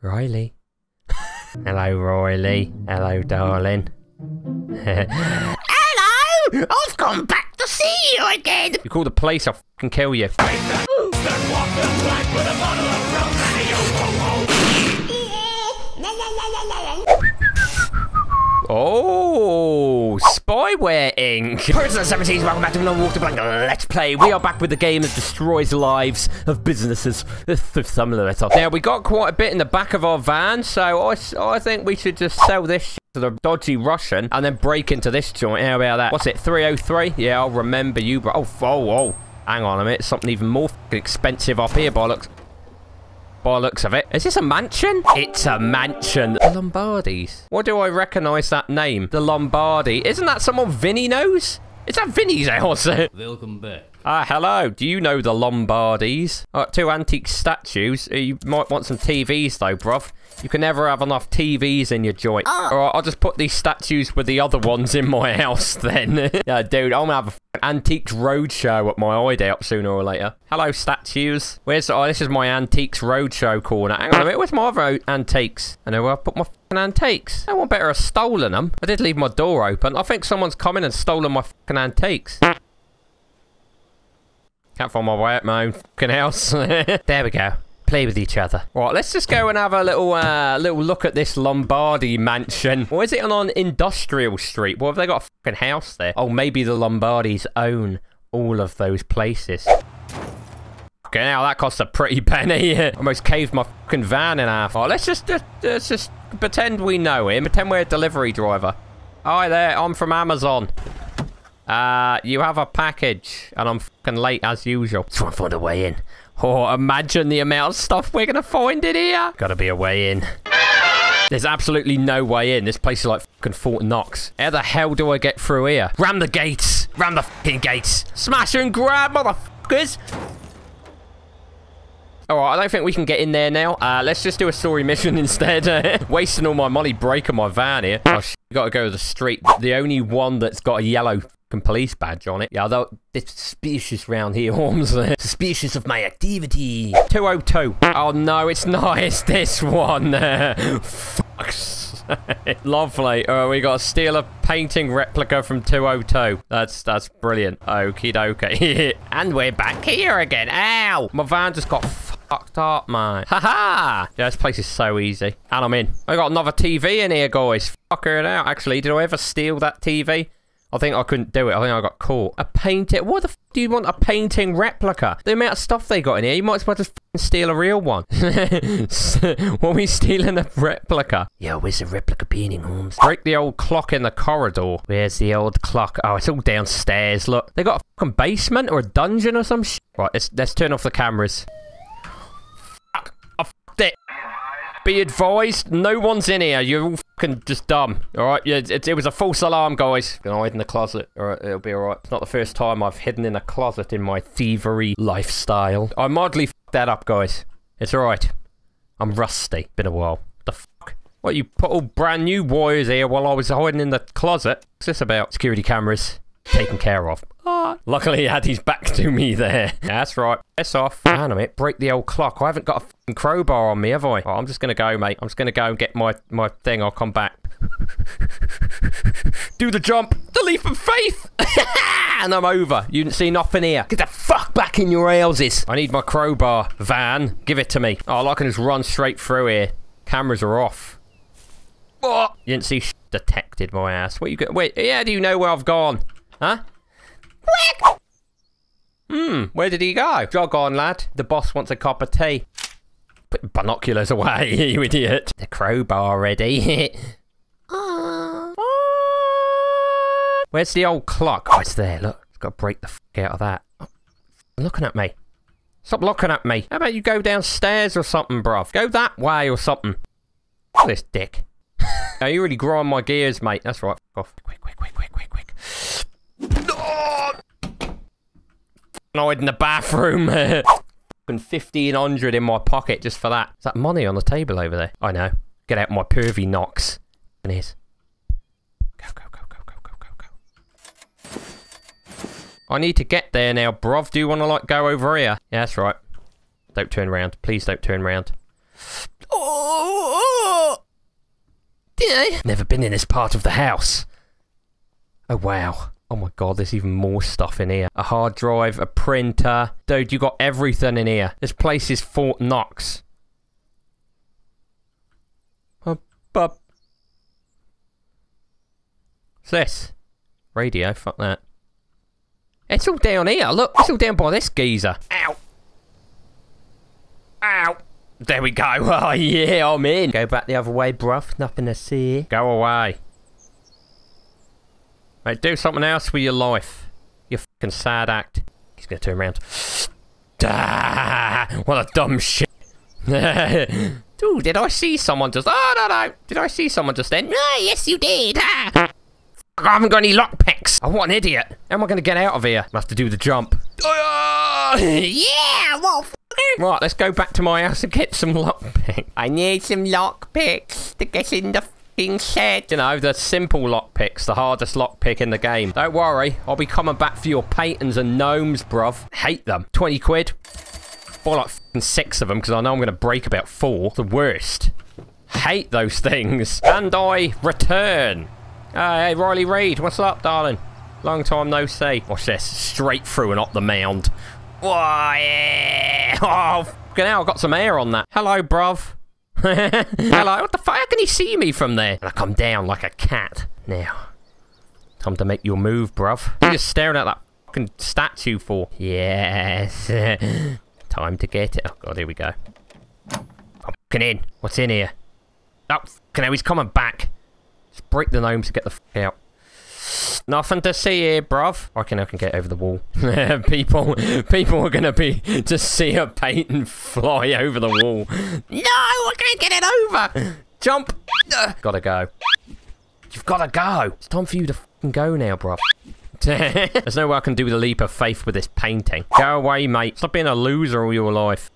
Riley. Hello, Riley. Hello, darling. Hello! I've come back to see you again! You call the police, I'll fucking kill you. Oh, Spyware Inc. Person 17, welcome back to another Walk Tha Plank Let's Play. We are back with the game that destroys lives of businesses. Some of it. Now, we got quite a bit in the back of our van, so I, I think we should just sell this to the dodgy Russian and then break into this joint. How about that? What's it, 303? Yeah, I'll remember you, bro. Oh, oh, oh. Hang on a minute. Something even more expensive up here, bollocks. By the looks of it. Is this a mansion? It's a mansion. The Lombardis. Why do I recognise that name? The Lombardi. Isn't that someone Vinny knows? Is that Vinny's house? Welcome back. Ah, hello. Do you know the Lombardis? Uh, two antique statues. Uh, You might want some TVs though, bruv. You can never have enough TVs in your joint. Alright, I'll just put these statues with the other ones in my house then. yeah, dude, I'm gonna have an Antiques Roadshow at my eye day up sooner or later. Hello, statues. Where's... Oh, this is my Antiques Roadshow corner. Hang on a minute, where's my other antiques? I know where I put my antiques. No one better have stolen them. I did leave my door open. I think someone's come in and stolen my fucking antiques. Can't find my way out my own fucking house. there we go. Play with each other. Right, let's just go and have a little uh, little look at this Lombardi mansion. Or is it on Industrial Street? What have they got a fucking house there? Oh, maybe the Lombardis own all of those places. Okay, now that costs a pretty penny. Almost caved my fucking van in half. Let's just, just just pretend we know him. Pretend we're a delivery driver. Hi there, I'm from Amazon. Uh, you have a package, and I'm fucking late as usual. And find a way in. Oh, imagine the amount of stuff we're gonna find in here. Gotta be a way in. There's absolutely no way in. This place is like fucking Fort Knox. How the hell do I get through here? Ram the gates! Ram the fucking gates! Smash and grab, motherfuckers! Alright, I don't think we can get in there now. Uh, let's just do a story mission instead. Wasting all my money breaking my van here. Oh, sh gotta go to the street. The only one that's got a yellow police badge on it. Yeah, although it's suspicious round here, Holmes. suspicious of my activity. 202. Oh no, it's not. It's this one. Fuck's. Lovely. Uh, we got to steal a painting replica from 202. That's that's brilliant. Okie dokie. and we're back here again. Ow! My van just got fucked up, man. Haha! Yeah, this place is so easy. And I'm in. I got another TV in here, guys. Fucker it out. Actually, did I ever steal that TV? I think I couldn't do it. I think I got caught. A painting? What the f do you want a painting replica? The amount of stuff they got in here, you might as well just steal a real one. what are we stealing a replica? Yo, where's the replica painting, Holmes? Break the old clock in the corridor. Where's the old clock? Oh, it's all downstairs. Look, they got a fucking basement or a dungeon or some shit. Right, let's, let's turn off the cameras. Fuck. I fucked it. Be advised, no one's in here. You're all fucking just dumb. Alright, yeah, it, it was a false alarm, guys. Gonna hide in the closet. Alright, it'll be alright. It's not the first time I've hidden in a closet in my thievery lifestyle. I mildly fucked that up, guys. It's alright. I'm rusty. Been a while. The fuck? What, you put all brand new wires here while I was hiding in the closet? What's this about? Security cameras. Taken care of. Ah. Luckily, he had his back to me there. That's right. Piss off. A minute. Break the old clock. I haven't got a crowbar on me, have I? Oh, I'm just going to go, mate. I'm just going to go and get my, my thing. I'll come back. Do the jump. The leap of faith. and I'm over. You didn't see nothing here. Get the fuck back in your houses. I need my crowbar. Van, give it to me. Oh, I can just run straight through here. Cameras are off. Oh, you didn't see sh detected my ass. What you got? Wait, yeah, do you know where I've gone? Huh? Hmm, where did he go? Jog on, lad. The boss wants a cup of tea. Put binoculars away, you idiot. The crowbar ready. Where's the old clock? Oh, it's there, look. It's got to break the fuck out of that. Oh, looking at me. Stop looking at me. How about you go downstairs or something, bruv? Go that way or something. This dick. now, you really grind my gears, mate. That's right. Fuck off. Quick, quick, quick, quick, quick, quick. Oh! Hide in the bathroom. Fucking 1500 in my pocket just for that. Is that money on the table over there? I know. Get out my pervy knocks. And here's. Go, go, go, go, go, go, go, go. I need to get there now, bruv. Do you want to, like, go over here? Yeah, that's right. Don't turn around. Please don't turn around. Oh! Did I? Never been in this part of the house. Oh, wow. Oh my god, there's even more stuff in here. A hard drive, a printer. Dude, you got everything in here. This place is Fort Knox. Up, up. What's this? Radio, fuck that. It's all down here, look. It's all down by this geezer. Ow. Ow. There we go. Oh, yeah, I'm in. Go back the other way, bruv. Nothing to see. Go away. Do something else with your life. You fucking sad act. He's gonna turn around. Ah, what a dumb shit. Dude, did I see someone just... Oh, no, no. Did I see someone just then? Ah, yes, you did. Ah. I haven't got any lockpicks. I'm what an idiot. How am I going to get out of here? I have to do the jump. yeah. Right, let's go back to my house and get some lockpicks. I need some lockpicks to get in the shed. You know, the simple lockpicks, the hardest lockpick in the game. Don't worry, I'll be coming back for your Paytons and Gnomes, bruv. Hate them. 20 quid. Buy like six of them because I know I'm going to break about four. The worst. Hate those things. And I return. Uh, hey, Riley Reid, what's up, darling? Long time no see. Watch this, straight through and up the mound. Why? Yeah. Oh, fucking hell, I got some air on that. Hello, bruv. Hello, what the fuck? How can he see me from there? And I come down like a cat. Now, time to make your move, bruv. You just staring at that fucking statue for. Yes. time to get it. Oh, God, here we go. I'm fucking in. What's in here? Oh, fucking hell, he's coming back. Just break the gnomes to get the fuck out. Nothing to see here, bruv. I reckon I can get over the wall. people, people are gonna be to see a Payton fly over the wall. No, I can't get it over. Jump. Gotta go. You've gotta go. It's time for you to go now, bruv. There's no way I can do the leap of faith with this painting. Go away, mate. Stop being a loser all your life.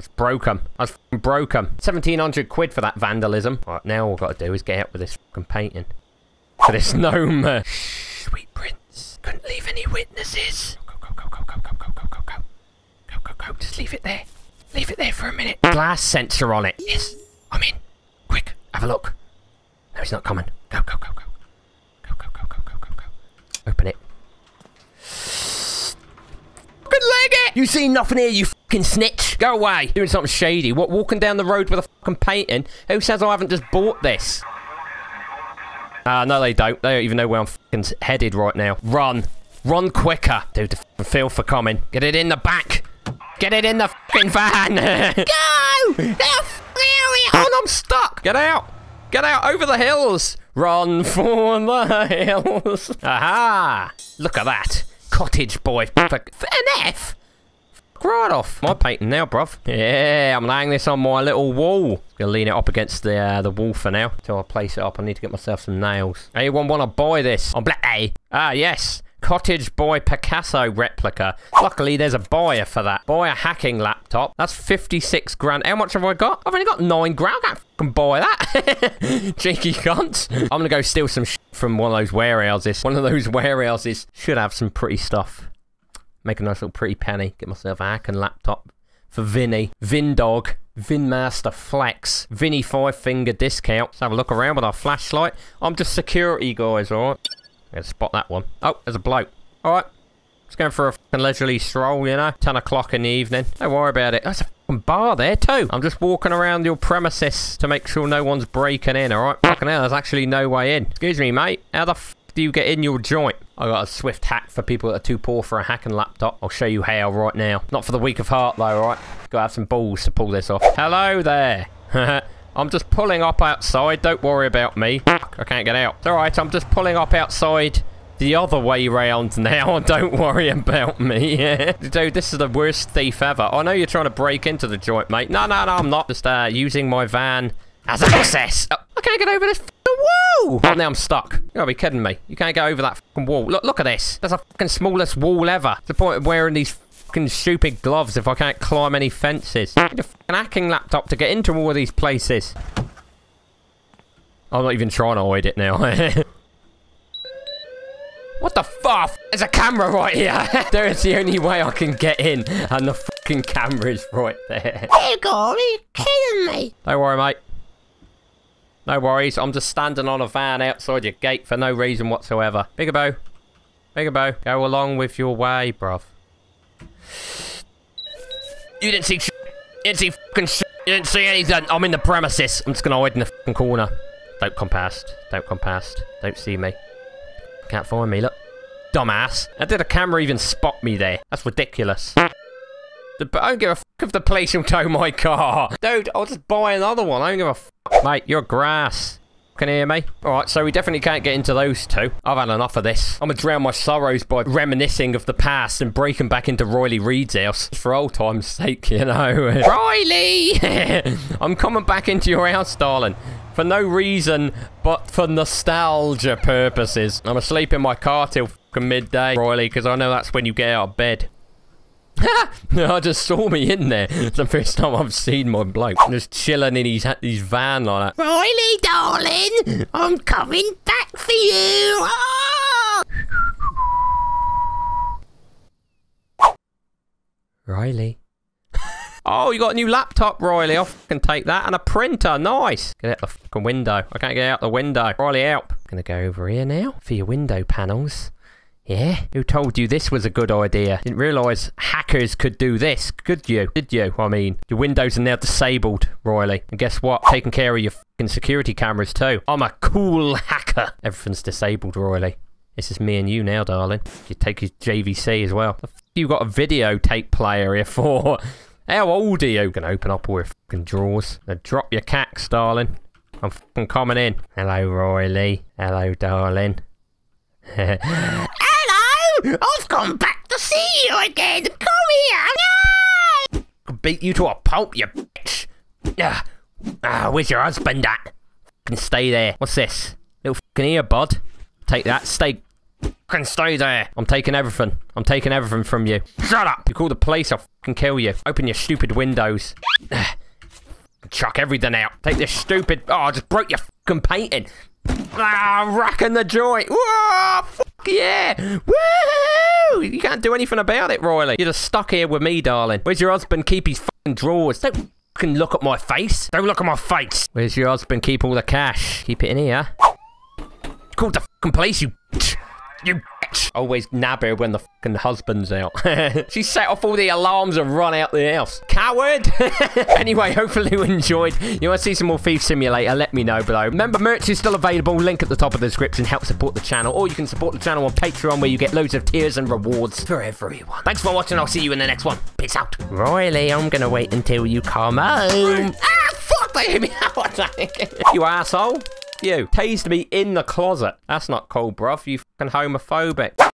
That's broke 'em. That's broke 'em. 1700 quid for that vandalism. Right, now all I've got to do is get out with this fucking painting. For this gnome. Uh, Shh, sweet prince. Couldn't leave any witnesses. Go, go, go, go, go, go, go, go, go, go. Go, go, go. Just leave it there. Leave it there for a minute. Glass sensor on it. Yes. I'm in. Quick, have a look. No, he's not coming. Go, go, go, go. Go, go, go, go, go, go, go. Open it. Fucking leg it! You see nothing here, you fucking snitch. Go away. Doing something shady. What, walking down the road with a fucking painting? Who says I haven't just bought this? Ah, uh, no, they don't. They don't even know where I'm fucking headed right now. Run. Run quicker. Dude, feel for coming. Get it in the back. Get it in the fucking van. Go! Get Oh, I'm stuck. Get out. Get out over the hills. Run for the hills. Aha. Look at that. Cottage boy. For an F. Right off. My painting now, bruv. Yeah, I'm laying this on my little wall. Gonna lean it up against the uh, the wall for now. Until I place it up, I need to get myself some nails. Anyone want to buy this? On Black A. Ah, yes. Cottage Boy Picasso replica. Luckily, there's a buyer for that. Buy a hacking laptop. That's 56 grand. How much have I got? I've only got 9 grand. I can't buy that. Cheeky cunts. I'm going to go steal some from one of those warehouses. One of those warehouses should have some pretty stuff. Make a nice little pretty penny. Get myself a hacking laptop for Vinny. Vindog. Vinmaster Flex. Vinny Five Finger Discount. Let's have a look around with our flashlight. I'm just security, guys, alright? Gotta spot that one. Oh, there's a bloke. Alright. Just going for a leisurely stroll, you know? 10 o'clock in the evening. Don't worry about it. There's a bar there, too. I'm just walking around your premises to make sure no one's breaking in, alright? Fucking hell, there's actually no way in. Excuse me, mate. How the do you get in your joint? I got a swift hack for people that are too poor for a hacking laptop. I'll show you how right now. Not for the weak of heart, though, alright? Gotta have some balls to pull this off. Hello there. I'm just pulling up outside. Don't worry about me. I can't get out. It's alright, I'm just pulling up outside the other way round now. Don't worry about me. Dude, this is the worst thief ever. I know you're trying to break into the joint, mate. No, no, no, I'm not. Just uh, using my van as access. Oh, I can't get over this wall. Oh, now I'm stuck. You gotta be kidding me. You can't get over that wall. Look, look at this. That's a fucking smallest wall ever. It's the point of wearing these fucking stupid gloves if I can't climb any fences. I need a fucking hacking laptop to get into all of these places. I'm not even trying to hide it now. What the fuck? There's a camera right here. There's the only way I can get in, and the fucking camera is right there. you're me kidding me. Don't worry, mate. No worries. I'm just standing on a van outside your gate for no reason whatsoever. Bigabo. Bigabo. Go along with your way, bruv. You didn't see sh You didn't see fucking sh You didn't see anything. I'm in the premises. I'm just gonna hide in the fucking corner. Don't come past. Don't come past. Don't see me. Can't find me, look. Dumbass. How did a camera even spot me there? That's ridiculous. The, I don't give a fuck if the police will tow my car. Dude, I'll just buy another one. I don't give a fuck. Mate, you're grass. Can you hear me? Alright, so we definitely can't get into those two. I've had enough of this. I'm gonna drown my sorrows by reminiscing of the past and breaking back into Riley Reid's house. For old time's sake, you know. Riley! I'm coming back into your house, darling. For no reason but for nostalgia purposes. I'm asleep in my car till fucking midday, Riley, because I know that's when you get out of bed. I just saw me in there. It's the first time I've seen my bloke. Just chilling in his, his van like that. Riley, darling, I'm coming back for you. Ah! Riley. Oh, you got a new laptop, Riley. I can take that. And a printer. Nice. Get out the fucking window. I can't get out the window. Riley, help. Gonna go over here now for your window panels. Yeah? Who told you this was a good idea? Didn't realise hackers could do this, could you? Did you? I mean, your windows are now disabled, Riley. And guess what? Taking care of your fucking security cameras too. I'm a cool hacker. Everything's disabled, Riley. This is me and you now, darling. You take your JVC as well. You got a videotape player here for? How old are you? Can open up all your fucking drawers. Now drop your cacks, darling. I'm fucking coming in. Hello, Riley. Hello, darling. Hello, I've come back to see you again. Come here. No! beat you to a pulp, you bitch. Ah, ah, where's your husband at? Can stay there. What's this? Little fucking ear, bud. Take that. Stay. Can stay there. I'm taking everything. I'm taking everything from you. Shut up. You call the police, I'll fucking kill you. Open your stupid windows. Chuck everything out. Take this stupid. Oh, I just broke your fucking painting. Ah, racking the joint. Whoa, fuck yeah. Woo! You can't do anything about it, Royally. You're just stuck here with me, darling. Where's your husband? Keep his fucking drawers. Don't fucking look at my face. Don't look at my face. Where's your husband? Keep all the cash. Keep it in here. Call the fucking police, you... You bitch. Always nab her when the fucking husband's out. she set off all the alarms and run out the house. Coward! anyway, hopefully you enjoyed. You want to see some more Thief Simulator, let me know below. Remember, merch is still available. Link at the top of the description. Help support the channel. Or you can support the channel on Patreon where you get loads of tiers and rewards for everyone. Thanks for watching. I'll see you in the next one. Peace out. Riley, I'm going to wait until you come home. ah, fuck! They hit me out. you asshole. You tased me in the closet. That's not cool, bruv. You fucking homophobic.